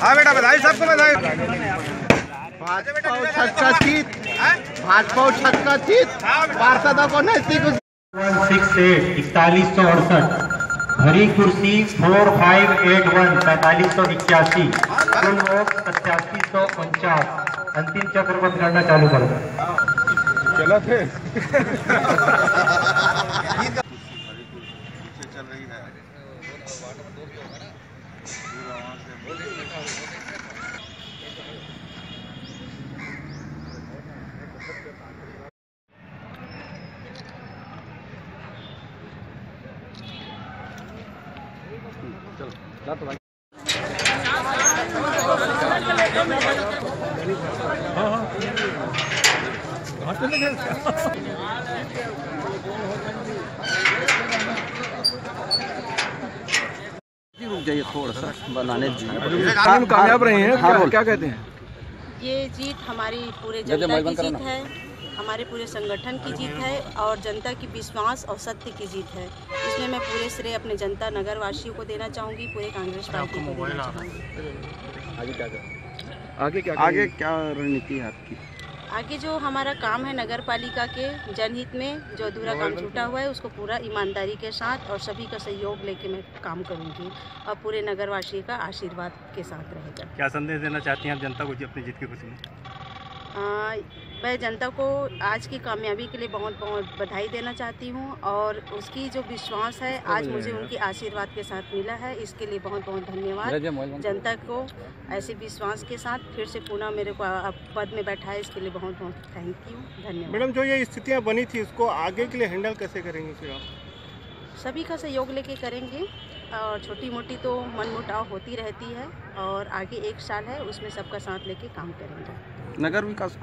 हाँ बेटा बधाई सबको बधाई भाजपा जीत भाजपा छक्का जीत पार्षदों को नैतिक सिक्स एट इकतालीस सौ अड़सठ हरी कुर्सी फोर फाइव एट वन पैंतालीस सौ इक्यासी कुल वोट सत्यासी सौ उनचास अंतिम चक्र को गणना चालू करो। रुक जाइए थोड़ा सा। बनाने दीजिए कामयाब रहे हैं हाँ, क्या, कहते हैं? ये जीत हमारी पूरे जनता की जीत है। हमारे पूरे संगठन की जीत है और जनता की विश्वास और सत्य की जीत है। इसमें मैं पूरे श्रेय अपने जनता नगर वासियों को देना चाहूँगी पूरे कांग्रेस पार्टी को देना चाहूँगी। आगे क्या आगे क्या रणनीति है आपकी? आगे जो हमारा काम है नगर पालिका के जनहित में जो अधूरा काम छूटा हुआ है उसको पूरा ईमानदारी के साथ और सभी का सहयोग लेके मैं काम करूँगी और पूरे नगरवासी का आशीर्वाद के साथ रहेगा क्या संदेश देना चाहती हैं आप जनता को जी अपनी जीत की खुशी में? मैं जनता को आज की कामयाबी के लिए बहुत बहुत बधाई देना चाहती हूँ और उसकी जो विश्वास है आज मुझे उनके आशीर्वाद के साथ मिला है। इसके लिए बहुत बहुत धन्यवाद। जनता को ऐसे विश्वास के साथ फिर से पुनः मेरे को पद में बैठा है। इसके लिए बहुत बहुत थैंक यू। धन्यवाद। मैडम जो ये स्थितियाँ बनी थी उसको आगे के लिए हैंडल कैसे करेंगे फिर आप? सभी का सहयोग लेके करेंगे। और छोटी मोटी तो मनमुटाव होती रहती है और आगे एक साल है, उसमें सबका साथ लेके काम करेंगे। नगर विकास